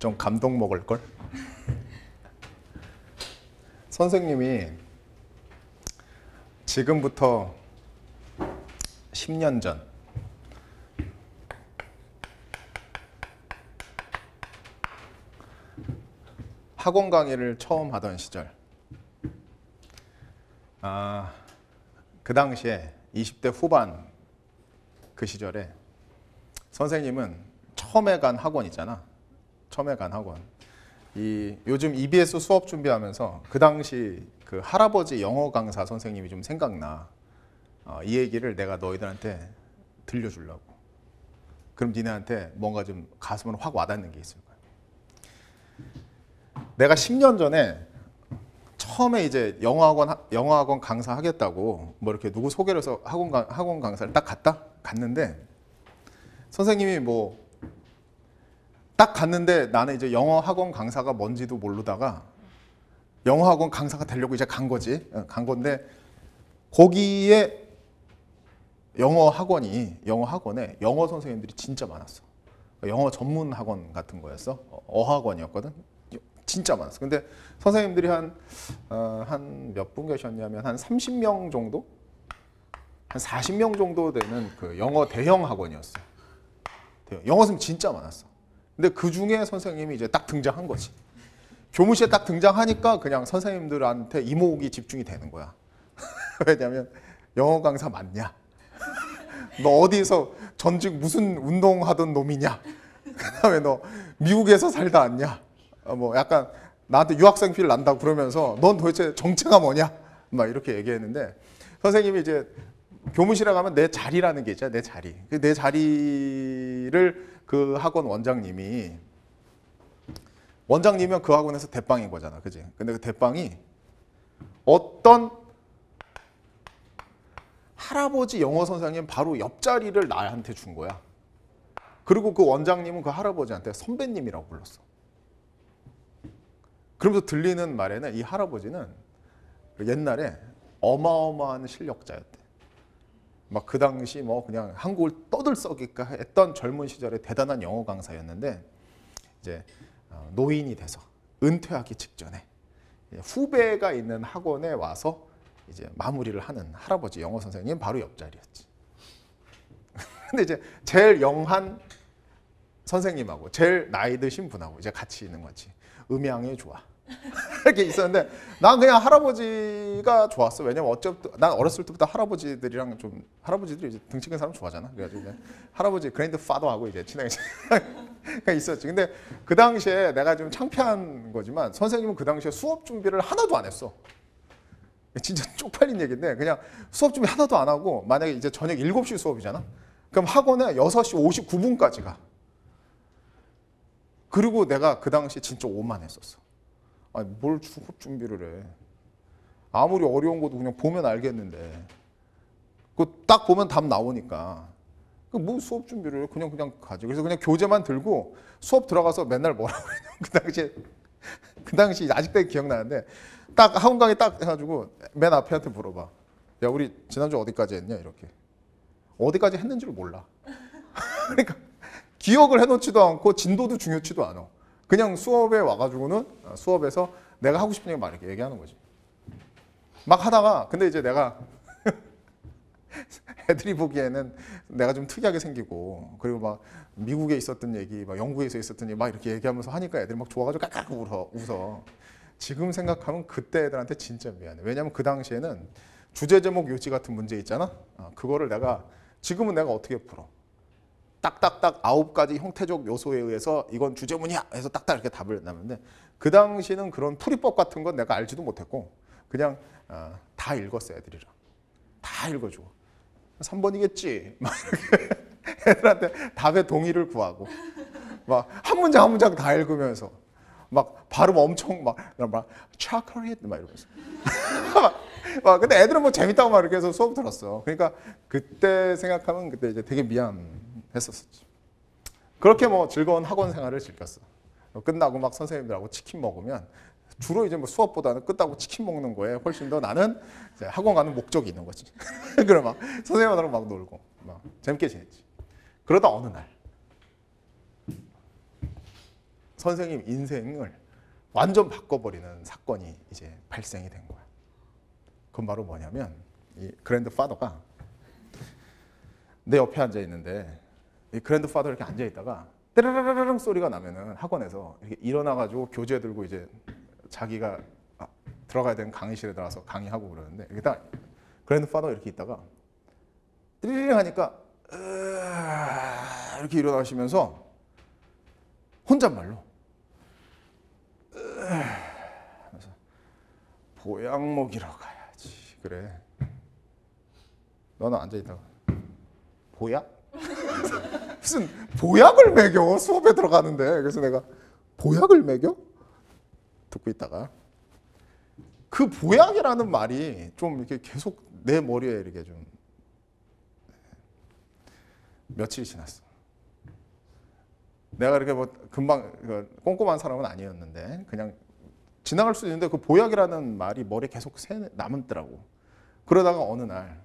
좀 감동 먹을 걸. 선생님이 지금부터 10년 전 학원 강의를 처음 하던 시절 아, 그 당시에 20대 후반 그 시절에 선생님은 처음에 간 학원 있잖아. 처음에 간 학원. 이 요즘 EBS 수업 준비하면서 그 당시 그 할아버지 영어 강사 선생님이 좀 생각나. 어, 이 얘기를 내가 너희들한테 들려주려고. 그럼 니네한테 뭔가 좀 가슴으로 확 와닿는 게 있을 거야. 내가 10년 전에 처음에 이제 영어학원 영어학원 강사 하겠다고 뭐 이렇게 누구 소개를 해서 학원 강, 학원 강사를 딱 갔다 갔는데 선생님이 뭐 딱 갔는데 나는 이제 영어 학원 강사가 뭔지도 모르다가 영어 학원 강사가 되려고 이제 간 거지 어, 간 건데 거기에 영어 학원이 영어 학원에 영어 선생님들이 진짜 많았어 영어 전문 학원 같은 거였어 어, 어학원이었거든 진짜 많았어. 근데 선생님들이 한, 어, 한몇분 계셨냐면 한 30명 정도? 한 40명 정도 되는 그 영어 대형 학원이었어. 영어 선생님 진짜 많았어. 근데 그 중에 선생님이 이제 딱 등장한 거지. 교무실에 딱 등장하니까 그냥 선생님들한테 이목이 집중이 되는 거야. 왜냐면 영어 강사 맞냐? 너 어디서 전직 무슨 운동하던 놈이냐? 그다음에 너 미국에서 살다 왔냐? 어, 뭐 약간 나한테 유학생 필 난다고 그러면서 넌 도대체 정체가 뭐냐? 막 이렇게 얘기했는데 선생님이 이제 교무실에 가면 내 자리라는 게 있잖아요. 내 자리. 그내 자리를 그 학원 원장님이 원장님이면 그 학원에서 대빵인 거잖아. 그지? 근데 그 대빵이 어떤 할아버지 영어 선생님 바로 옆자리를 나한테 준 거야. 그리고 그 원장님은 그 할아버지한테 선배님이라고 불렀어. 그러면서 들리는 말에는 이 할아버지는 옛날에 어마어마한 실력자였대. 막 그 당시 뭐 그냥 한국을 떠들썩일까 했던 젊은 시절에 대단한 영어 강사였는데 이제 어, 노인이 돼서 은퇴하기 직전에 후배가 있는 학원에 와서 이제 마무리를 하는 할아버지 영어 선생님 바로 옆자리였지. 근데 이제 제일 영한 선생님하고 제일 나이 드신 분하고 이제 같이 있는 거지. 음향이 좋아. 이렇게 있었는데 난 그냥 할아버지가 좋았어. 왜냐면 어쩌부터 난 어렸을 때부터 할아버지들이랑 좀 할아버지들이 이제 등치 큰 사람 좋아하잖아. 그래가지고 할아버지 그랜드 파더하고 이제 친하게 있었지. 근데 그 당시에 내가 좀 창피한 거지만 선생님은 그 당시에 수업 준비를 하나도 안 했어. 진짜 쪽팔린 얘기인데 그냥 수업 준비 하나도 안 하고 만약에 이제 저녁 7시 수업이잖아. 그럼 학원에 6시 59분까지 가. 그리고 내가 그 당시 진짜 오만했었어. 아니 뭘 수업 준비를 해. 아무리 어려운 것도 그냥 보면 알겠는데. 그 딱 보면 답 나오니까. 그뭐 수업 준비를 해. 그냥 그냥 가지. 그래서 그냥 교재만 들고 수업 들어가서 맨날 뭐라고 그러냐. 그 당시에 그 당시 아직도 기억나는데 딱 학원 강의 딱 해가지고 맨 앞에 한테 물어봐. 야 우리 지난주 어디까지 했냐 이렇게. 어디까지 했는지를 몰라. 그러니까 기억을 해놓지도 않고 진도도 중요치도 않아. 그냥 수업에 와가지고는 수업에서 내가 하고 싶은 얘기 막 이렇게 얘기하는 거지. 막 하다가 근데 이제 내가 애들이 보기에는 내가 좀 특이하게 생기고 그리고 막 미국에 있었던 얘기, 막 영국에서 있었던 얘기 막 이렇게 얘기하면서 하니까 애들이 막 좋아가지고 깍깍 웃어. 웃어. 지금 생각하면 그때 애들한테 진짜 미안해. 왜냐면 그 당시에는 주제 제목 요지 같은 문제 있잖아. 어, 그거를 내가 지금은 내가 어떻게 풀어? 딱딱딱 아홉 가지 형태적 요소에 의해서 이건 주제문이야 해서 딱딱 이렇게 답을 냈는데 그 당시는 그런 풀이법 같은 건 내가 알지도 못했고 그냥 어, 다 읽었어 애들이랑. 다 읽어줘 3번이겠지. 막 이렇게 애들한테 답의 동의를 구하고. 막 한 문장 한 문장 다 읽으면서. 막 발음 엄청 막막 chocolate 막 이러면서. 막 근데 애들은 뭐 재밌다고 막 이렇게 해서 수업 들었어. 그러니까 그때 생각하면 그때 이제 되게 미안 했었었지. 그렇게 뭐 즐거운 학원 생활을 즐겼어. 끝나고 막 선생님들하고 치킨 먹으면 주로 이제 뭐 수업보다는 끝나고 치킨 먹는 거에 훨씬 더 나는 학원 가는 목적이 있는 거지. 그래 막 선생님하고 막 놀고 막 재밌게 지냈지. 그러다 어느 날 선생님 인생을 완전 바꿔버리는 사건이 이제 발생이 된 거야. 그건 바로 뭐냐면 이 그랜드 파더가 내 옆에 앉아 있는데 이 그랜드 파더 이렇게 앉아 있다가 떼르르르릉 소리가 나면은 학원에서 이렇게 일어나 가지고 교재 들고 이제 자기가 아, 들어가야 되는 강의실에 들어가서 강의하고 그러는데 이렇게 딱 그랜드 파더 이렇게 있다가 띠리링 하니까 이렇게 일어나시면서 혼잣말로 보약 먹이러 가야지. 그래. 너는 앉아 있다가 보약 무슨 보약을 먹여 수업에 들어가는데 그래서 내가 보약을 먹여 듣고 있다가 그 보약이라는 말이 좀 이렇게 계속 내 머리에 이렇게 좀 며칠이 지났어. 내가 이렇게 뭐 금방 그 꼼꼼한 사람은 아니었는데 그냥 지나갈 수 있는데 그 보약이라는 말이 머리에 계속 새 남더라고. 그러다가 어느 날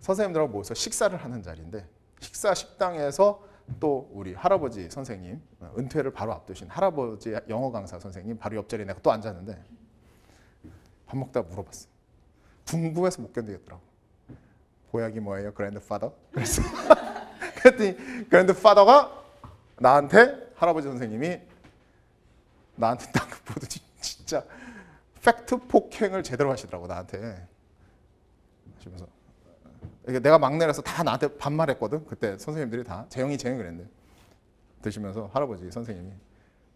선생님들하고 모여서 식사를 하는 자리인데 식사 식당에서 또 우리 할아버지 선생님 은퇴를 바로 앞두신 할아버지 영어 강사 선생님 바로 옆자리에 내가 또 앉았는데 밥 먹다가 물어봤어. 궁금해서 못 견디겠더라고. 보약이 뭐예요, grandfather? 그래서 그랬더니 grandfather가 나한테 할아버지 선생님이 나한테 딱 보더니 진짜 팩트 폭행을 제대로 하시더라고 나한테 하시면서 내가 막내라서 다 나한테 반말했거든? 그때 선생님들이 다. 재영이 재영이 그랬는데. 드시면서 할아버지 선생님이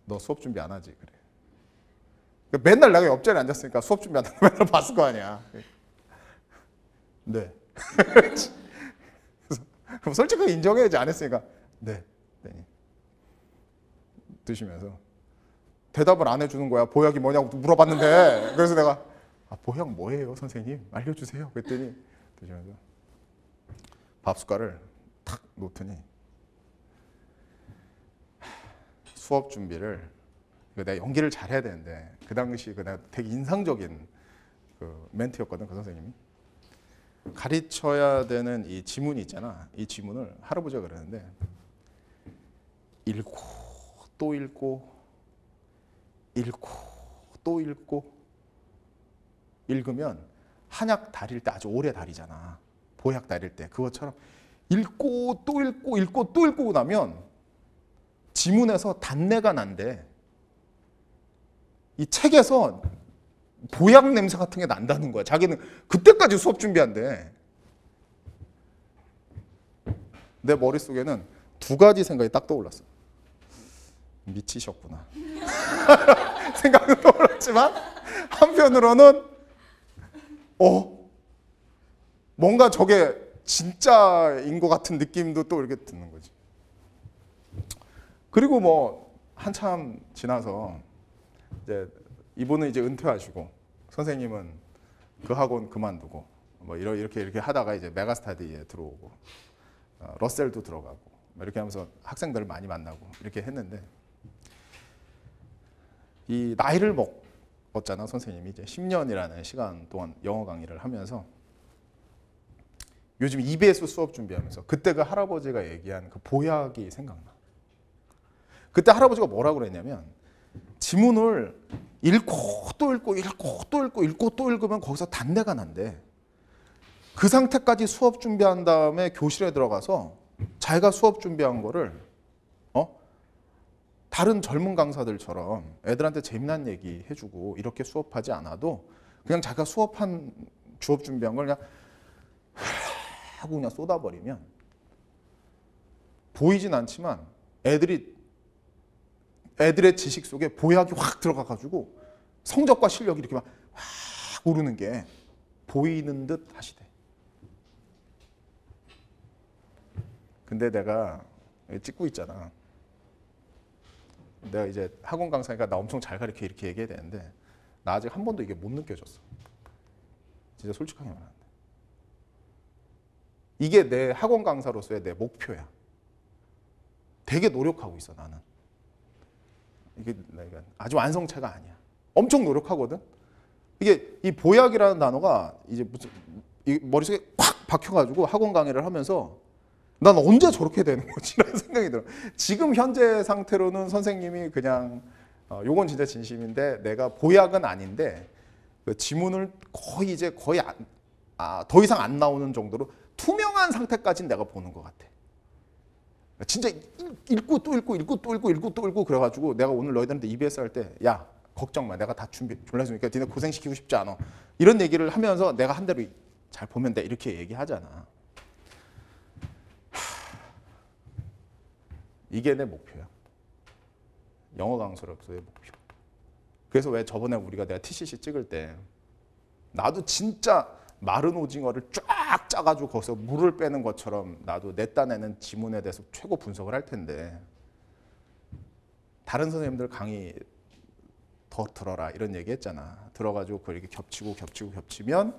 너 수업 준비 안 하지? 그래. 그러니까 맨날 내가 옆자리에 앉았으니까 수업 준비 안 하는 거 맨날 봤을 거 아니야. 네. 그럼 솔직하게 인정해야지 안 했으니까. 네, 네. 드시면서 대답을 안 해주는 거야. 보약이 뭐냐고 물어봤는데. 그래서 내가 아, 보약 뭐예요 선생님? 알려주세요. 그랬더니 드시면서 밥 숟갈을 탁 놓더니 수업 준비를 그 내가 연기를 잘해야 되는데 그 당시 그 내가 되게 인상적인 그 멘트였거든 그 선생님이. 가르쳐야 되는 이 지문이 있잖아. 이 지문을 할아버지가 그러는데 읽고 또 읽고 읽고 또 읽고 읽으면 한약 다릴 때 아주 오래 다리잖아 보약 다릴 때 그것처럼 읽고 또 읽고 읽고 또 읽고 나면 지문에서 단내가 난대 이 책에서 보약 냄새 같은 게 난다는 거야. 자기는 그때까지 수업 준비한대. 내 머릿속에는 두 가지 생각이 딱 떠올랐어. 미치셨구나. 생각은 떠올랐지만 한편으로는 어 뭔가 저게 진짜인 것 같은 느낌도 또 이렇게 드는 거지. 그리고 뭐 한참 지나서 이제 이분은 이제 은퇴하시고 선생님은 그 학원 그만두고 뭐 이렇게 이렇게 하다가 이제 메가스타디에 들어오고 어, 러셀도 들어가고 뭐 이렇게 하면서 학생들을 많이 만나고 이렇게 했는데 이 나이를 먹었잖아 선생님이 이제 10년이라는 시간 동안 영어 강의를 하면서 요즘 EBS 수업 준비하면서 그때 그 할아버지가 얘기한 그 보약이 생각나. 그때 할아버지가 뭐라고 그랬냐면 지문을 읽고 또 읽고 읽고 또 읽고 읽고 또 읽으면 거기서 단내가 난대. 그 상태까지 수업 준비한 다음에 교실에 들어가서 자기가 수업 준비한 거를 어? 다른 젊은 강사들처럼 애들한테 재미난 얘기 해주고 이렇게 수업하지 않아도 그냥 자기가 수업한 주업 준비한 걸 그냥 하고 그냥 쏟아버리면 보이진 않지만 애들이 애들의 지식 속에 보약이 확 들어가 가지고 성적과 실력이 이렇게 막 확 오르는 게 보이는 듯 하시대. 근데 내가 찍고 있잖아. 내가 이제 학원 강사니까 나 엄청 잘 가르쳐 이렇게 얘기해야 되는데 나 아직 한 번도 이게 못 느껴졌어. 진짜 솔직하게 말하는데. 이게 내 학원 강사로서의 내 목표야. 되게 노력하고 있어 나는. 이게 내가 아주 완성체가 아니야. 엄청 노력하거든. 이게 이 보약이라는 단어가 이제 무슨 이 머릿속에 꽉 박혀가지고 학원 강의를 하면서 난 언제 저렇게 되는 거지라는 생각이 들어. 지금 현재 상태로는 선생님이 그냥 어, 요건 진짜 진심인데 내가 보약은 아닌데 그 지문을 거의 이제 거의 안, 아, 더 이상 안 나오는 정도로 투명한 상태까지는 내가 보는 것 같아. 진짜 읽- 읽고 또 읽고 읽고 또 읽고 읽고 또 읽고 그래가지고 내가 오늘 너희들한테 EBS 할 때 야 걱정 마. 내가 다 준비 졸라주니까 니네 고생 시키고 싶지 않아. 이런 얘기를 하면서 내가 한 대로 잘 보면 돼. 이렇게 얘기하잖아. 이게 내 목표야. 영어 강사로서의 목표. 그래서 왜 저번에 우리가 내가 TCC 찍을 때 나도 진짜 마른 오징어를 쫙 짜가지고 거기서 물을 빼는 것처럼 나도 내 딴에는 지문에 대해서 최고 분석을 할 텐데 다른 선생님들 강의 더 들어라 이런 얘기 했잖아. 들어가지고 그걸 이렇게 겹치고 겹치고 겹치면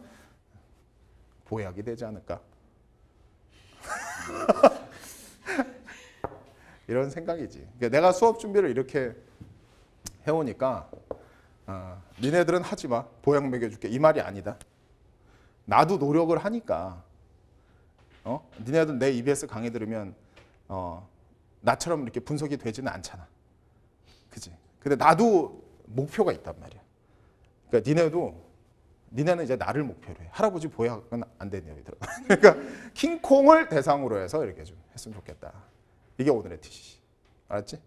보약이 되지 않을까? 이런 생각이지. 그러니까 내가 수업 준비를 이렇게 해오니까 아, 니네들은 하지 마. 보약 먹여줄게. 이 말이 아니다 나도 노력을 하니까. 어? 니네들 내 EBS 강의 들으면 어 나처럼 이렇게 분석이 되지는 않잖아. 그지? 근데 나도 목표가 있단 말이야. 그러니까 니네도 니네는 이제 나를 목표로 해. 할아버지 보약은 안 되네요 그러니까 킹콩을 대상으로 해서 이렇게 좀 했으면 좋겠다. 이게 오늘의 TCC 알았지?